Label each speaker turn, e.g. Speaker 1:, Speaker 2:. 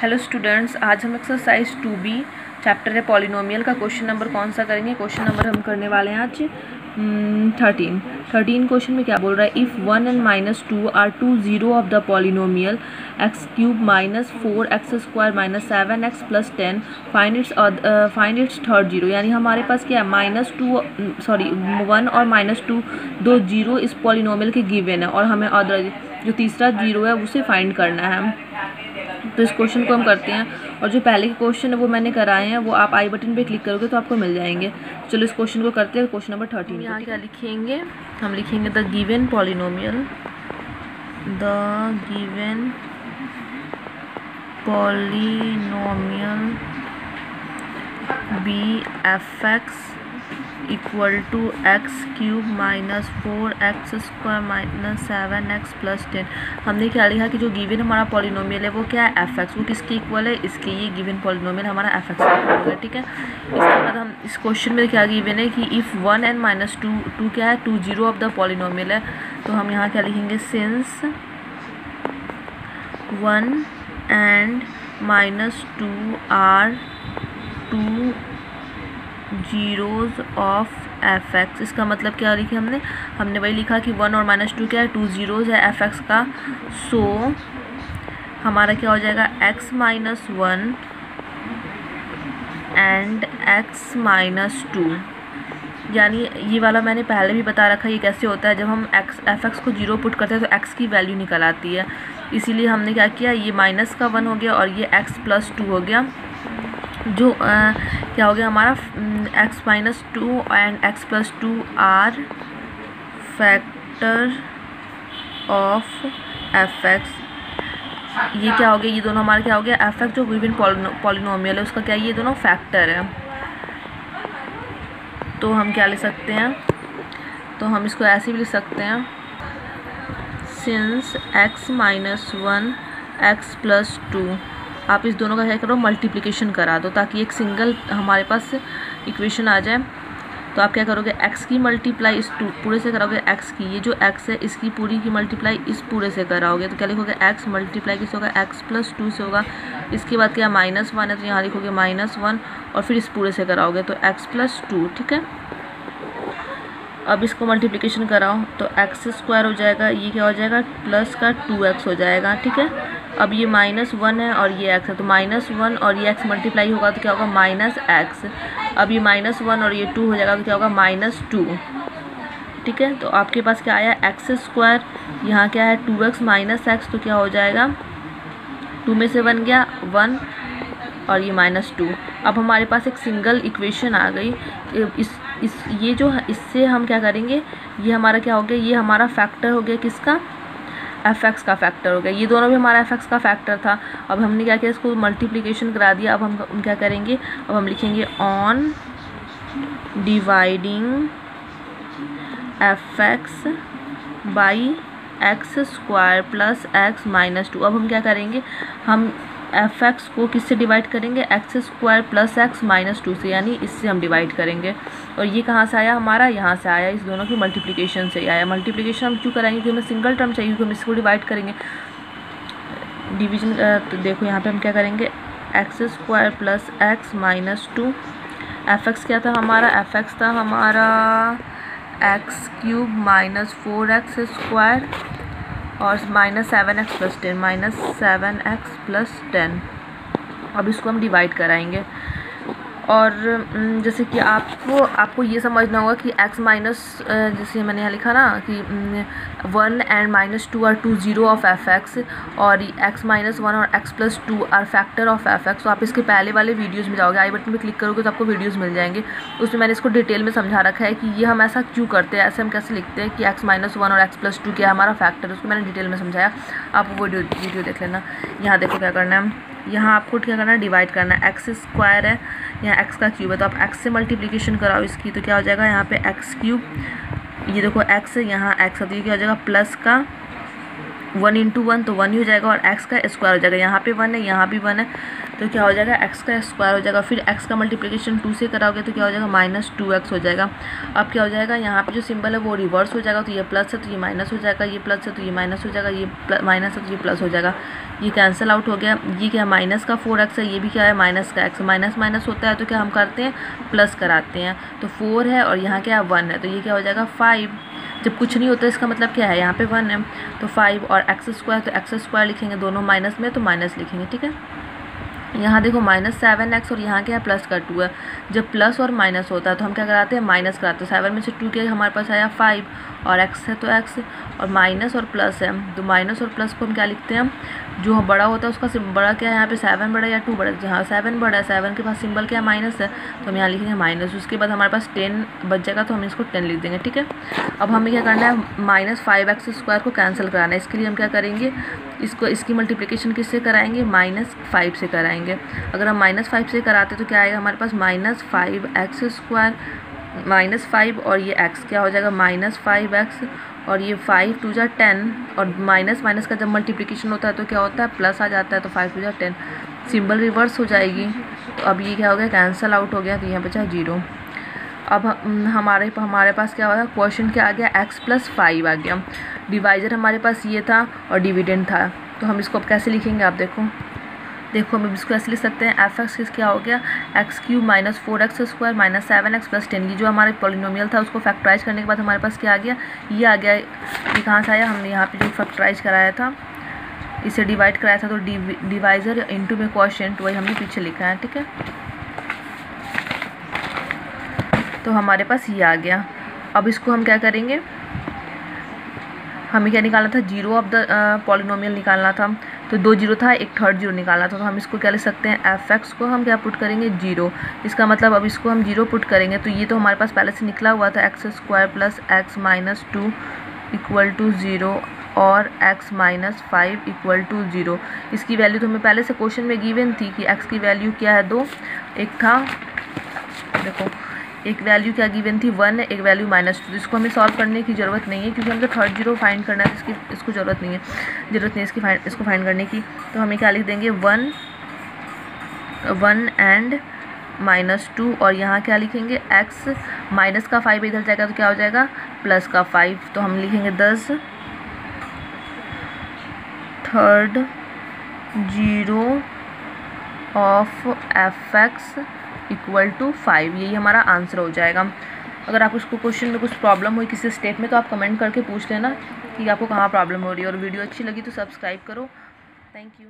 Speaker 1: Hello students आज हम exercise two B chapter है पॉलिनोमियल का क्वेश्चन नंबर कौन सा करेंगे? क्वेश्चन नंबर हम करने वाले हैं आज थर्टीन थर्टीन क्वेश्चन में क्या बोल रहा है? If one and minus two are two zero of the polynomial x cube minus four x square minus seven x plus ten find its find its third zero यानी हमारे पास क्या है? माइनस टू सॉरी वन और minus two दो zero इस polynomial के given है और हमें अदर जो तीसरा ज़ीरो है, उसे फाइंड करना है। तो इस क्वेश्चन को हम करते हैं और जो पहले के क्वेश्चन है वो मैंने कराए हैं वो आप आई बटन पे क्लिक करोगे तो आपको मिल जाएँगे। चलो इस क्वेश्चन को करते हैं क्वेश्चन नंबर थर्टीन यहाँ क्या लिखेंगे? हम लिखेंगे the given polynomial. The given polynomial be f x equal to x cube minus four x square minus seven x plus ten हमने क्या लिखा कि जो गिवन हमारा पॉलिनोमियल है, वो क्या है? एफ़ एक्स वो किसके इक्वल है? इसके ये गिवन पॉलिनोमियल हमारा एफ़ एक्स इक्वल है, ठीक है? इसके बाद हम इस क्वेश्चन में क्या गिवन है कि if one and minus two two क्या है? Two zero of the polynomial है। तो हम यहाँ क्या लिखेंगे? Since one and minus two are two zeros of f x इसका मतलब क्या लिखा हमने? हमने वही लिखा कि वन और माइनस टू क्या है? टू ज़ीरोज़ है एफ़ एक्स का। सो so, हमारा क्या हो जाएगा? X minus one and x minus two यानी ये वाला मैंने पहले भी बता रखा ये कैसे होता है? जब हम एक्स एफ़ एक्स को ज़ीरो पुट करते हैं तो एक्स की वैल्यू निकल आती है। इसीलिए हमने क्या किया? ये माइनस का वन हो गया और ये एक्स प्लस टू हो गया। जो आ, क्या हो गया हमारा x minus two and x plus two are factor of f x ये क्या हो गया ये दोनों हमारा क्या हो गया एफ़ एक्स जो विभिन्न पॉलिनोमियल है उसका क्या ये दोनों फैक्टर है। तो हम क्या ले सकते हैं? तो हम इसको ऐसे भी लिख सकते हैं। Since x minus one x plus two आप इस दोनों का क्या करो मल्टीप्लिकेशन करा दो, ताकि एक सिंगल हमारे पास इक्वेशन आ जाए। तो आप क्या करोगे? एक्स की मल्टीप्लाई इस टू, पूरे से कराओगे एक्स की। ये जो एक्स है, इसकी पूरी की मल्टीप्लाई इस पूरे से कराओगे। तो क्या लिखोगे? एक्स मल्टीप्लाई किस होगा? एक्स प्लस टू से होगा। इसके बाद क्या? माइनस वन है तो यहाँ लिखोगे माइनस वन और फिर इस पूरे से कराओगे। तो एक्स प्लस टू ठीक है? अब इसको मल्टीप्लिकेशन कराओ तो एक्स स्क्वायर हो जाएगा, ये क्या हो जाएगा प्लस का टू एक्स हो जाएगा, ठीक है? अब ये माइनस वन है और ये एक्स है तो माइनस वन और ये एक्स मल्टीप्लाई होगा तो क्या होगा माइनस एक्स अब ये माइनस वन और ये टू हो जाएगा तो क्या होगा माइनस टू ठीक है? तो आपके पास क्या आया एक्स स्क्वायर यहाँ क्या है टू एक्स माइनस एक्स तो क्या हो जाएगा टू में से बन गया वन और ये माइनस टू अब हमारे पास एक सिंगल इक्वेशन आ गई, इस इस, ये जो इससे हम क्या करेंगे? ये हमारा क्या हो गया? ये हमारा फैक्टर हो गया किसका? एफ़ एक्स का फैक्टर हो गया। ये दोनों भी हमारा एफ़ एक्स का फैक्टर था। अब हमने क्या किया? इसको मल्टीप्लिकेशन करा दिया। अब हम क्या करेंगे? अब हम लिखेंगे on dividing f x by x square plus x minus two अब हम क्या करेंगे? हम एफ़ एक्स को किससे डिवाइड करेंगे? X square plus x minus two से, यानी इससे हम डिवाइड करेंगे। और ये कहाँ से आया? हमारा यहाँ से आया, इस दोनों की मल्टीप्लिकेशन से आया। मल्टीप्लिकेशन हम क्यों कराएँगे? क्योंकि हमें सिंगल टर्म चाहिए, क्योंकि हम इसको डिवाइड करेंगे। डिवीज़न तो देखो यहाँ पे हम क्या करेंगे? X square plus x minus two f x क्या था हमारा? एफ़ एक्स था हमारा x cube minus four x square और minus seven x plus ten minus seven x plus ten अब इसको हम डिवाइड कराएँगे। और जैसे कि आपको आपको ये समझना होगा कि x माइनस जैसे मैंने यहाँ लिखा ना कि one and minus two are two zero of f x और x माइनस वन और x plus two are factor of f x तो आप इसके पहले वाले वीडियोज़ में जाओगे आई बटन पे क्लिक करोगे तो आपको वीडियोज़ मिल जाएँगे। उसमें मैंने इसको डिटेल में समझा रखा है कि ये हम ऐसा क्यों करते हैं, ऐसे हम कैसे लिखते हैं कि एक्स माइनस वन और एक्स प्लस टू क्या हमारा फैक्टर उसको मैंने डिटेल में समझाया। आप वो वीडियो देख लेना। यहाँ देखो क्या करना है। यहाँ आपको क्या करना है डिवाइड करना है। एक्स स्क्वायर है। यहाँ एक्स का क्यूब है तो आप एक्स से मल्टीप्लीकेशन कराओ इसकी तो क्या हो जाएगा? यहाँ पे एक्स क्यूब ये देखो एक्स यहाँ एक्स है तो ये क्या हो जाएगा? प्लस का वन इंटू वन तो वन ही हो जाएगा और एक्स का स्क्वायर हो जाएगा। यहाँ पे वन है, यहाँ भी वन है। तो क्या हो जाएगा एक्स का स्क्वायर हो जाएगा, फिर एक्स का मल्टीप्लिकेशन टू से कराओगे तो क्या हो जाएगा माइनस टू एक्स हो जाएगा। अब क्या हो जाएगा, यहाँ पे जो सिंबल है वो रिवर्स हो जाएगा तो ये प्लस है तो ये माइनस हो जाएगा, ये प्लस है तो ये माइनस हो जाएगा, ये माइनस है तो ये प्लस हो जाएगा। ये कैंसिल आउट हो गया। ये क्या माइनस का फोर एक्स है, ये भी क्या है माइनस का एक्स माइनस माइनस होता है तो क्या हम करते हैं प्लस कराते हैं। तो फोर है और यहाँ क्या वन है। तो ये क्या हो जाएगा फाइव जब कुछ नहीं होता, इसका मतलब क्या है, यहाँ पे वन है। तो फाइव और एक्स स्क्वायर तो एक्स स्क्वायर लिखेंगे दोनों माइनस में तो माइनस लिखेंगे, ठीक है? यहाँ देखो माइनस सेवन एक्स और यहाँ क्या है? प्लस का टू है। जब प्लस और माइनस होता है तो हम क्या कराते हैं? माइनस कराते हैं। सेवन में से टू के हमारे पास आया फाइव और एक्स है तो एक्स और माइनस और प्लस है। तो माइनस और प्लस को हम क्या लिखते हैं? जो बड़ा होता है उसका बड़ा क्या है यहाँ पे? सेवन बड़ा या टू बड़ा जहाँ सेवन बड़ा है सेवन के पास सिंबल क्या है? माइनस है। तो हम यहाँ लिखेंगे माइनस उसके बाद हमारे पास टेन बच जाएगा तो हम इसको टेन लिख देंगे, ठीक है? अब हमें क्या करना है? माइनस फाइव एक्स स्क्वायर को कैंसिल कराना है। इसके लिए हम क्या करेंगे? इसको, इसकी मल्टीप्लिकेशन किससे कराएँगे? माइनस फाइव से कराएँगे। अगर हम माइनस फाइव से कराते तो क्या आएगा? हमारे पास minus five x square minus five और ये एक्स क्या हो जाएगा? माइनस फाइव एक्स और ये फाइव टू जा टेन और माइनस माइनस का जब मल्टीप्लिकेशन होता है तो क्या होता है? प्लस आ जाता है तो फाइव टू जा टेन। सिंबल रिवर्स हो जाएगी। तो अब ये क्या हो गया? कैंसल आउट हो गया तो यहाँ बचा ज़ीरो। अब हमारे हमारे पास क्या हुआ क्वेश्चन क्या आ गया एक्स प्लस फाइव आ गया। डिवाइजर हमारे पास ये था और डिविडेंड था। तो हम इसको अब कैसे लिखेंगे आप देखो? देखो, हम इसको ऐसे लिख सकते हैं एफ़ एक्स किस क्या हो गया? X cube minus four x square minus seven x plus ten ये जो हमारे पोलिनोमियल था, उसको फैक्टराइज करने के बाद हमारे पास क्या आ गया? ये आ गया, ये कहाँ से आया? हमने यहाँ पे जो फैक्टराइज कराया था, इसे डिवाइड कराया था तो डिवाइजर इंटू में क्वेश्चन वही हमने पीछे लिखा है, ठीक है? तो हमारे पास ये आ गया। अब इसको हम क्या करेंगे? हमें क्या निकालना था? ज़ीरो ऑफ़ द पॉलिनोमियल निकालना था। तो दो ज़ीरो था, एक थर्ड ज़ीरो निकालना था तो हम इसको क्या लिख सकते हैं? एफ़ एक्स को हम क्या पुट करेंगे? ज़ीरो। इसका मतलब अब इसको हम ज़ीरो पुट करेंगे तो ये तो हमारे पास पहले से निकला हुआ था x square plus x minus two equal to zero और x minus five equal to zero इसकी वैल्यू तो हमें पहले से क्वेश्चन में गिवन थी कि x की वैल्यू क्या है दो? एक था, देखो एक वैल्यू क्या गिवन थी? वन एक वैल्यू माइनस टू इसको हमें सॉल्व करने की ज़रूरत नहीं है, क्योंकि हमें तो थर्ड ज़ीरो फाइंड करना है इसकी, इसको ज़रूरत नहीं है। ज़रूरत नहीं है इसकी फाइंड इसको फाइंड करने की। तो हमें क्या लिख देंगे? One one and minus two और यहाँ क्या लिखेंगे? एक्स माइनस का फाइव इधर जाएगा तो क्या हो जाएगा? प्लस का फाइव तो हम लिखेंगे this third zero of f x equal to five, यही हमारा आंसर हो जाएगा। अगर आप उसको क्वेश्चन में कुछ प्रॉब्लम हुई किसी स्टेप में तो आप कमेंट करके पूछ लेना कि आपको कहाँ प्रॉब्लम हो रही है। और वीडियो अच्छी लगी तो सब्सक्राइब करो। Thank you.